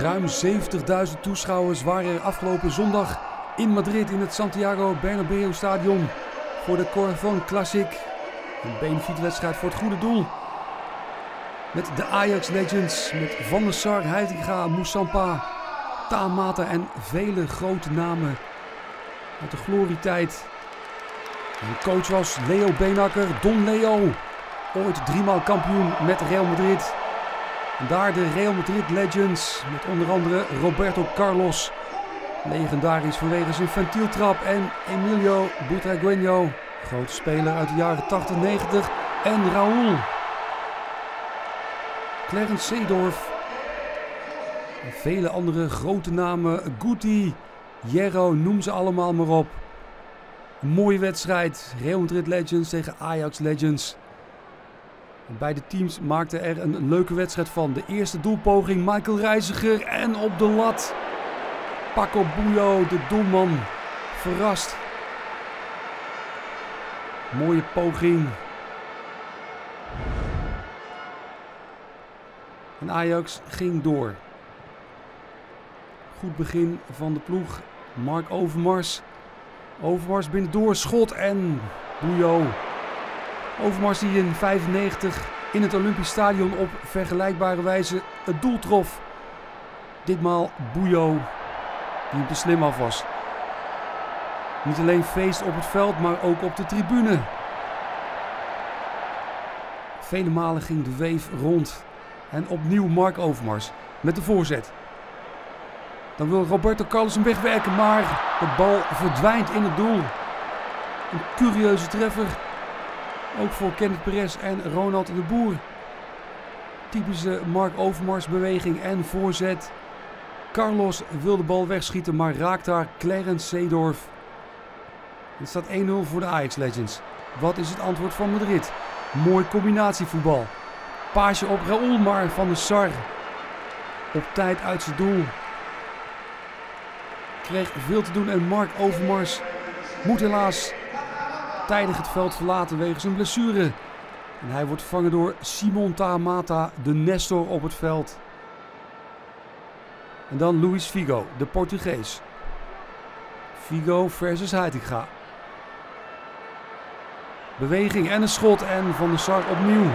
Ruim 70.000 toeschouwers waren er afgelopen zondag in Madrid in het Santiago Bernabeu stadion voor de Corvan Classic. Een benefietwedstrijd voor het goede doel. Met de Ajax Legends, met Van der Sar, Heitinga, Moussampa, Tamata en vele grote namen uit de glorietijd. De coach was Leo Benakker, Don Leo, ooit driemaal kampioen met Real Madrid. Daar de Real Madrid Legends met onder andere Roberto Carlos, legendarisch vanwege zijn ventieltrap, en Emilio Butragueño, grote speler uit de jaren 80, 90, en Raúl. Clarence Seedorf en vele andere grote namen, Guti, Hierro, noem ze allemaal maar op. Mooie wedstrijd, Real Madrid Legends tegen Ajax Legends. Beide teams maakten er een leuke wedstrijd van. De eerste doelpoging Michael Reiziger en op de lat. Paco Bullo, de doelman, verrast. Mooie poging. En Ajax ging door. Goed begin van de ploeg. Mark Overmars. Overmars binnendoor, schot en Bullo Overmars die in 95 in het Olympisch Stadion op vergelijkbare wijze het doel trof. Ditmaal Bouyo, die te slim af was. Niet alleen feest op het veld, maar ook op de tribune. Vele malen ging de weef rond. En opnieuw Mark Overmars met de voorzet. Dan wil Roberto Carlos hem wegwerken, maar de bal verdwijnt in het doel. Een curieuze treffer ook voor Kenneth Perez en Ronald de Boer. Typische Mark Overmars beweging en voorzet. Carlos wil de bal wegschieten, maar raakt daar Clarence Seedorf. Het staat 1-0 voor de Ajax Legends. Wat is het antwoord van Madrid? Mooi combinatievoetbal. Paasje op Raúl, maar van de Sar. Op tijd uit zijn doel. Kreeg veel te doen en Mark Overmars moet helaas tijdig het veld verlaten wegens een blessure. En hij wordt vervangen door Simon Tamata, de Nestor op het veld. En dan Luis Figo, de Portugees. Figo versus Heitinga. Beweging en een schot en Van der Sar opnieuw.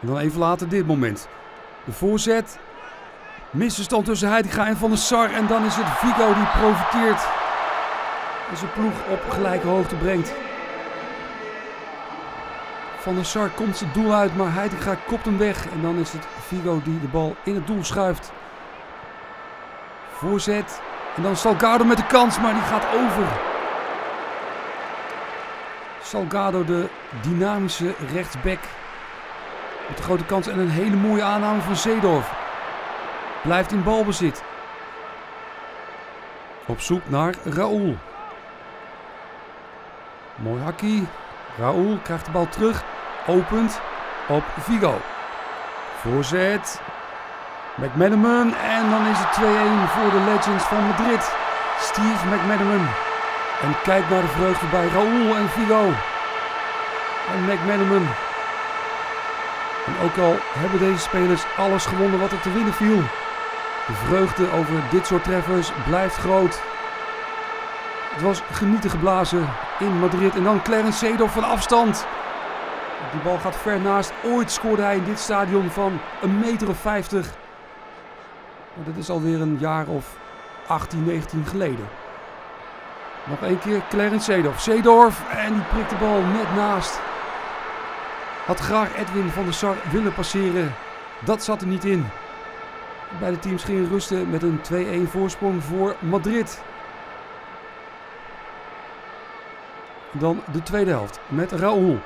En dan even later dit moment. De voorzet. Misverstand tussen Heitinga en Van der Sar. En dan is het Figo die profiteert en zijn ploeg op gelijke hoogte brengt. Van der Sar komt zijn doel uit, maar Heitinga kopt hem weg. En dan is het Vigo die de bal in het doel schuift. Voorzet. En dan Salgado met de kans, maar die gaat over. Salgado, de dynamische rechtsback. Met de grote kans en een hele mooie aanname van Zeedorf. Blijft in balbezit. Op zoek naar Raúl. Mooi hakkie. Raúl krijgt de bal terug. Opent op Vigo. Voorzet. McManaman. En dan is het 2-1 voor de Legends van Madrid. Steve McManaman. En kijk naar de vreugde bij Raúl en Vigo. En McManaman. En ook al hebben deze spelers alles gewonnen wat er te winnen viel. De vreugde over dit soort treffers blijft groot. Het was genieten geblazen in Madrid. En dan Clarence Seedorf van afstand. Die bal gaat ver naast. Ooit scoorde hij in dit stadion van een meter of 50. Maar dat is alweer een jaar of 18, 19 geleden. Nog één keer Clarence Seedorf. Seedorf en die prikt de bal net naast. Had graag Edwin van der Sar willen passeren. Dat zat er niet in. Beide teams gingen rusten met een 2-1 voorsprong voor Madrid. Dan de tweede helft met Raoul.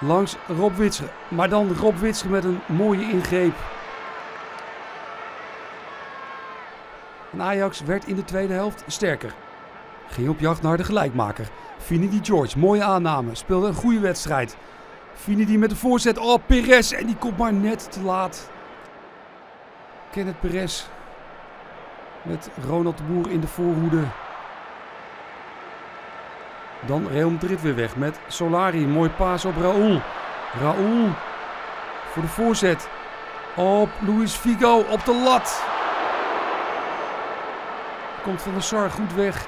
Langs Rob Witsche. Maar dan Rob Witsche met een mooie ingreep. En Ajax werd in de tweede helft sterker. Ging op jacht naar de gelijkmaker. Finidi George, mooie aanname. Speelde een goede wedstrijd. Finidi met de voorzet. Oh, Perez. En die komt maar net te laat. Kenneth Perez. Met Ronald de Boer in de voorhoede. Dan Real Madrid weer weg met Solari. Mooi paas op Raúl. Raúl voor de voorzet. Op Luis Figo op de lat. Komt Van der Sar goed weg.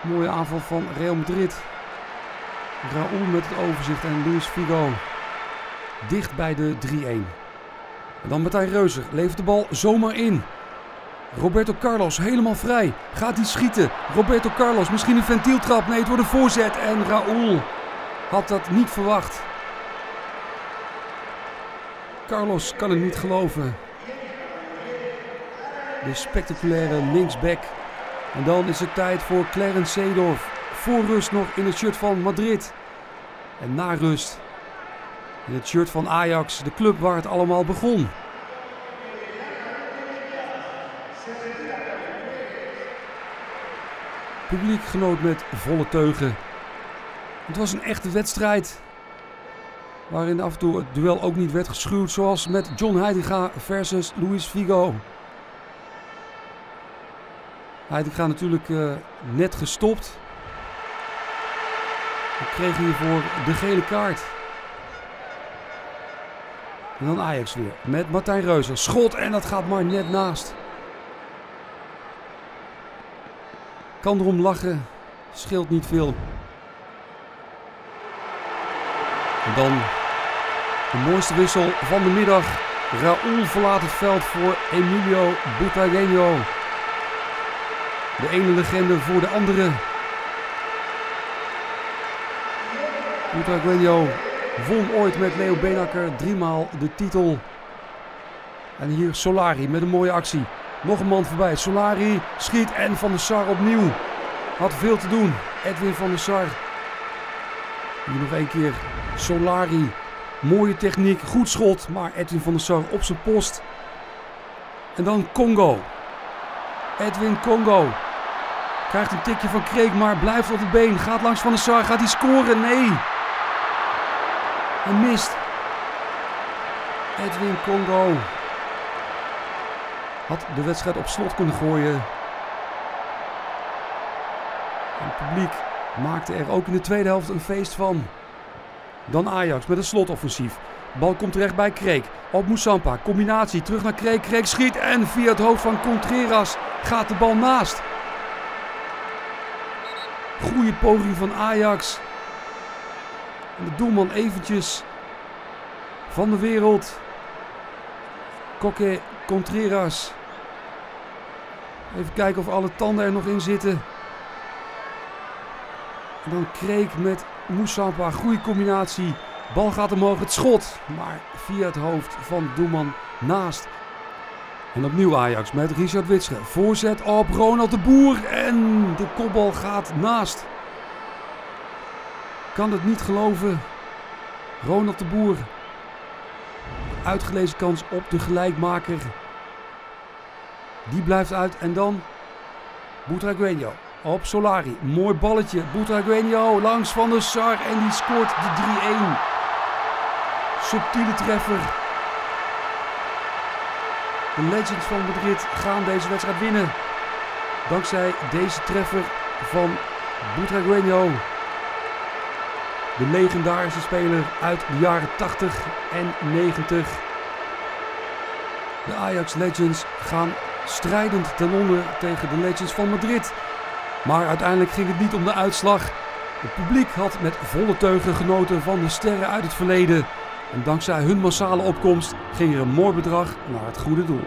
Mooie aanval van Real Madrid. Raúl met het overzicht en Luis Figo dicht bij de 3-1. En dan Martijn Reuzer levert de bal zomaar in. Roberto Carlos helemaal vrij. Gaat hij schieten? Roberto Carlos misschien een ventieltrap. Nee, het wordt een voorzet. En Raúl had dat niet verwacht. Carlos kan het niet geloven. De spectaculaire linksback. En dan is het tijd voor Clarence Seedorf. Voor rust nog in het shirt van Madrid. En na rust in het shirt van Ajax, de club waar het allemaal begon. Publiek genoot met volle teugen. Het was een echte wedstrijd. Waarin af en toe het duel ook niet werd geschuwd. Zoals met John Heidega versus Luis Figo. Heidega natuurlijk uh, net gestopt. We kregen hiervoor de gele kaart. En dan Ajax weer. Met Martijn Reuzer. Schot en dat gaat maar net naast. Kan erom lachen. Scheelt niet veel. En dan de mooiste wissel van de middag. Raúl verlaat het veld voor Emilio Butragueño. De ene legende voor de andere. Butragueño won ooit met Leo Benakker driemaal de titel. En hier Solari met een mooie actie. Nog een man voorbij. Solari schiet en Van der Sar opnieuw. Had veel te doen. Edwin van der Sar. Hier nog een keer Solari. Mooie techniek, goed schot. Maar Edwin van der Sar op zijn post. En dan Congo. Edwin Congo. Krijgt een tikje van Kreek, maar blijft op de been. Gaat langs van der Sar. Gaat hij scoren? Nee. Hij mist. Edwin Congo. Had de wedstrijd op slot kunnen gooien. het publiek maakte er ook in de tweede helft een feest van. Dan Ajax met een slotoffensief. Bal komt terecht bij Kreek. Op Moussampa. Combinatie. Terug naar Kreek. Kreek schiet. En via het hoofd van Contreras gaat de bal naast. Goede poging van Ajax. En de doelman eventjes van de wereld. Coque Contreras. Even kijken of alle tanden er nog in zitten. En dan Kreek met Moussampa. Goede combinatie. Bal gaat omhoog. Het schot. Maar via het hoofd van doelman naast. En opnieuw Ajax met Richard Witsche. Voorzet op Ronald de Boer. En de kopbal gaat naast. Kan het niet geloven. Ronald de Boer. Uitgelezen kans op de gelijkmaker. Die blijft uit. En dan Butragueño op Solari. Mooi balletje. Butragueño langs Van der Sar. En die scoort de 3-1. Subtiele treffer. De Legends van Madrid gaan deze wedstrijd winnen. Dankzij deze treffer van Butragueño. De legendarische speler uit de jaren 80 en 90. De Ajax Legends gaan strijdend ten onder tegen de Legends van Madrid. Maar uiteindelijk ging het niet om de uitslag. Het publiek had met volle teugen genoten van de sterren uit het verleden. En dankzij hun massale opkomst ging er een mooi bedrag naar het goede doel.